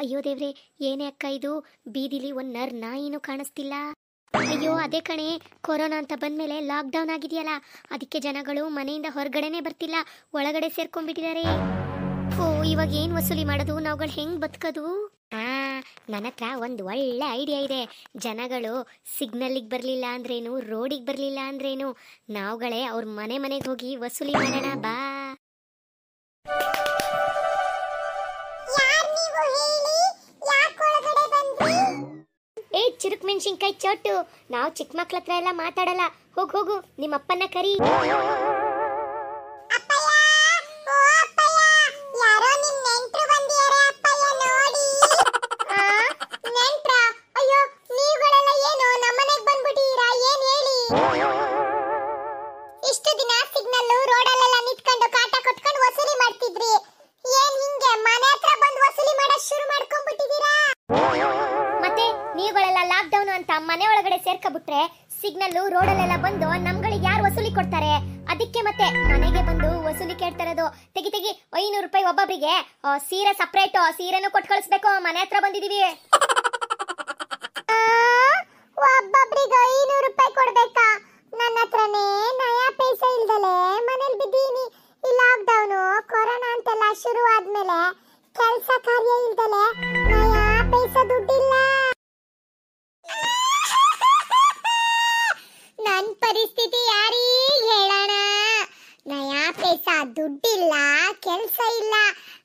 ಅಯ್ಯೋ ದೇವ್ರೆ, ಏನೇ ಅಕ್ಕ ಇದು? ಬೀದಿಲಿ ಒಂದ್ ನರ್ ನಾಯಿನೂ ಕಾಣಿಸ್ತಿಲ್ಲ. ಅಯ್ಯೋ, ಅದೇ ಕಣೆ, ಕೊರೋನಾ ಅಂತ ಬಂದ್ಮೇಲೆ ಲಾಕ್ಡೌನ್ ಆಗಿದೆಯಲ್ಲ, ಅದಕ್ಕೆ ಜನಗಳು ಮನೆಯಿಂದ ಹೊರಗಡೆನೆ ಬರ್ತಿಲ್ಲ, ಒಳಗಡೆ ಸೇರ್ಕೊಂಡ್ಬಿಟ್ಟಿದ್ದಾರೆ. ಓ ಇವಾಗ ಏನ್ ವಸೂಲಿ ಮಾಡೋದು? ನಾವುಗಳು ಹೆಂಗ್ ಬದುಕೋದು? ಆ ನನ್ನ ಹತ್ರ ಒಂದು ಒಳ್ಳೆ ಐಡಿಯಾ ಇದೆ. ಜನಗಳು ಸಿಗ್ನಲ್ಲಿಗೆ ಬರಲಿಲ್ಲ ಅಂದ್ರೇನು, ರೋಡಿಗೆ ಬರಲಿಲ್ಲ ಅಂದ್ರೇನು, ನಾವುಗಳೇ ಅವ್ರ ಮನೆ ಮನೆಗೆ ಹೋಗಿ ವಸೂಲಿ ಮಾಡೋಣ, ಬಾ. ಚಿರುಕ್ ಮೆಣಸಿನ್ಕಾಯಿ ಚೋಟು. ನಾವು ಚಿಕ್ಕ ಮಕ್ಳ ಹತ್ರ ಎಲ್ಲ ಮಾತಾಡಲ್ಲ. ಹೋಗ್, ಹೋಗು ನಿಮ್ಮ ಅಪ್ಪನ ಕರಿ. ಮಾಡ್ತಿದ್ರಿ. ಏನ್ ಹಿಂಗೆ? ಮನೆ ಹತ್ರ ಬಂದು ವಸೂಲಿ ಮಾಡಕ್ ಶುರು ನೀವುಗಳೆಲ್ಲ ಲಾಕ್ಡೌನ್ ಅಂತ ಮನೆ ಒಳಗಡೆ ಸೇರ್ಕೊಬಿಟ್ರೆ ಸಿಗ್ನಲ್ಲು ರೋಡಲ್ಲೆಲ್ಲ ಬಂದು ನಮ್ಗಳಿಗೆ ಯಾರು ವಸೂಲಿ ಕೊಡ್ತಾರೆ? ಅದಕ್ಕೆ ಮತ್ತೆ ಮನೆಗೆ ಬಂದು ವಸೂಲಿ ಕೇಳ್ತಾ ಇರೋದು. ತೆಗಿ ತೆಗಿ, ಐನೂರು ರೂಪಾಯಿ ಒಬ್ಬೊಬ್ಬರಿಗೆ ಸೀರೆ ಸಪ್ರೇಟ್ ಸೀರೆನೂ ಕೊಟ್ಟು ಕಳಿಸ್ಬೇಕು. ಮನೆ ಹತ್ರ ಬಂದಿದೀವಿ. ಒಬ್ಬೊಬ್ರಿಗೆ ಐನೂರು ರೂಪಾಯಿ ಕೊಡ್ಬೇಕಾ? ನನ್ನ ಹತ್ರನೇ ನಯಾ ಪೈಸೆ ಇಲ್ದಲೆ ಮನೇಲಿ ಬಿದ್ದೀನಿ. ಈ ಲಾಕ್ಡೌನು ಕೊರೋನಾ ಅಂತೆಲ್ಲ ಶುರು ಆದ್ಮೇಲೆ ಕೆಲಸ ಕಾರ್ಯ ಇಲ್ದಲೆ ನಯಾ ಪೈಸೆ ದುಡ್ಡಿಲ್ಲ ನನ್ ಪರಿಸ್ಥಿತಿ ಯಾರೀಗ ಹೇಳೋಣ ನಯಾ ಪೈಸಾ ದುಡ್ಡಿಲ್ಲ, ಕೆಲಸ ಇಲ್ಲ.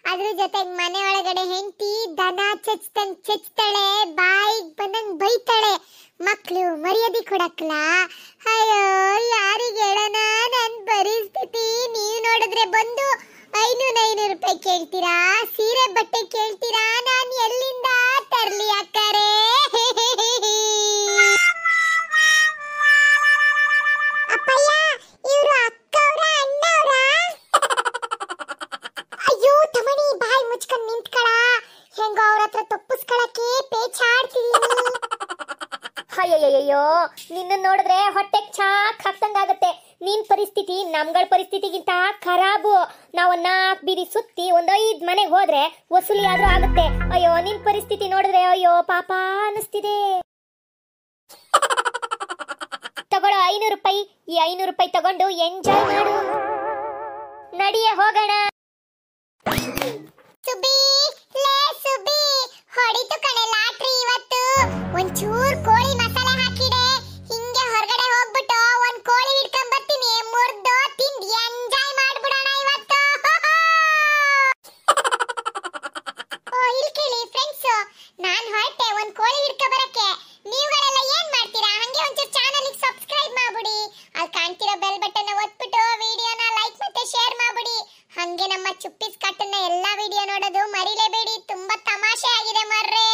ಅದ್ರ ಜೊತೆಗೆ ಮನೆ ಒಳಗಡೆ ಹೆಂಡತಿ ದನ ಚಚ್ತಂಗ್ ಚಚ್ತಾಳೆ, ಬಾಯಿಗೆ ಬಂದಂಗ್ ಬೈತಾಳೆ. ಮಕ್ಕಳು ಮರ್ಯಾದೆ ಕೊಡಕ್ಲ? ಅಯ್ಯೋ, ಯಾರಿಗೆ ಹೇಳೋಣ? ನನ್ನ ಪರಿಸ್ಥಿತಿ ನೀವು ನೋಡಿದ್ರೆ ಬಂದು ಐನೂರು ಐನೂರು ರೂಪಾಯಿ ಕೇಳ್ತೀರಾ? ಹತ್ರ ತಪ್ಪಿಸ್ಕೊಳಕ್ಕೆ ಪೇಚಾಡ್ತೀನಿ ಅಯ್ಯಯ್ಯಯ್ಯೋ ನಿನ್ನ ನೋಡಿದ್ರೆ ಹೊಟ್ಟೆ ಚಾಕ್ ಹಾಕ್ದಂಗಾಗತ್ತೆ. ನಿನ್ ಪರಿಸ್ಥಿತಿ ನಮ್ಗಳ ಪರಿಸ್ಥಿತಿಗಿಂತ ಖರಾಬು. ನಾವು ನಾಲ್ಕು ಬೀದಿ ಸುತ್ತಿ ಒಂದ್ ಐದ್ ಮನೆಗೆ ಹೋದ್ರೆ ವಸೂಲಿ ಆದ್ರೂ ಆಗುತ್ತೆ. ಅಯ್ಯೋ, ನಿನ್ ಪರಿಸ್ಥಿತಿ ನೋಡಿದ್ರೆ ಅಯ್ಯೋ, ಪಾಪ ಅನಿಸ್ತಿದೆ. ತಗೊಳ್ಳೋ ಐನೂರು ರೂಪಾಯಿ, ಈ ಐನೂರು ರೂಪಾಯಿ ತಗೊಂಡು ಎಂಜಾಯ್ ಮಾಡು. ನಡಿಯೇ ಹೋಗೋಣ. ಒಂಚೂರು ಕೋಳಿ ಮಸಾಲೆ ಹಾಕಿಡೆ ಹಿಂಗೆ ಹೊರಗಡೆ ಹೋಗ್ಬಿಟ್ಟು ಒಂದ್ ಕೋಳಿ ಹಿಡ್ಕೊಂಡ್ ಬರ್ತೀನಿ. ಮುರ್ದು, ತಿಂದು ಎಂಜಾಯ್ ಮಾಡ್ಬಿಡೋಣ ಇವತ್ತು. ಓ, ಇಲ್ಲಿ ಕೇಳಿ ಫ್ರೆಂಡ್ಸ್ ನಾನ್ ಹೊರಟೆ ಒಂದ್ ಕೋಳಿ ಹಿಡ್ಕೊ ಬರಕ್ಕೆ. ನೀವುಗಳೆಲ್ಲ ಏನ್ ಮಾಡ್ತೀರಾ? ಹಂಗೆ ಒಂಚೂರು ಚಾನಲ್ ಸಬ್ಸ್ಕ್ರೈಬ್ ಮಾಡ್ಬಿಡಿ. ಅಲ್ಲಿ ಕಾಣ್ತಿರೋ ಬೆಲ್ ಬಟನ್ ಒತ್ಬಿಟ್ಟು ವಿಡಿಯೋನ ಲೈಕ್ ಮತ್ತೆ ಶೇರ್ ಮಾಡ್ಬಿಡಿ. ಹಂಗೆ ನಮ್ಮ ಚುಪ್ಪಿಸ್ ಕಟ್ಟನ್ನ ಎಲ್ಲಾ ವಿಡಿಯೋ ನೋಡೋದು ಮರಿಲೇಬೇಡಿ. ತುಂಬಾ ತಮಾಷೆ ಆಗಿದೆ ಮರ್ರೆ.